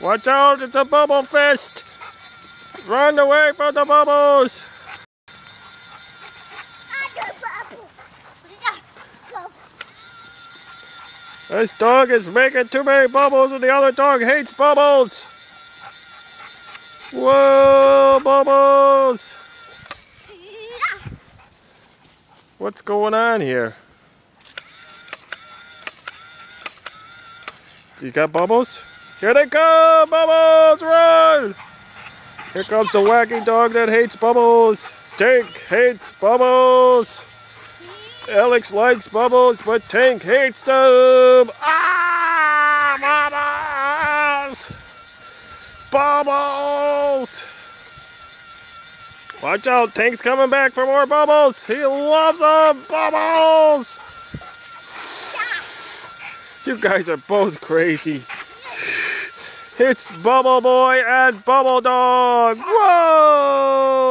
Watch out, it's a bubble fist! Run away from the bubbles! This dog is making too many bubbles and the other dog hates bubbles! Whoa, bubbles! What's going on here? You got bubbles? Here they come! Bubbles! Run! Here comes the wacky dog that hates bubbles! Tank hates bubbles! Alex likes bubbles, but Tank hates them! Ah! Bubbles! Bubbles! Watch out, Tank's coming back for more bubbles! He loves them! Bubbles! You guys are both crazy. It's Bubble Boy and Bubble Dog! Whoa!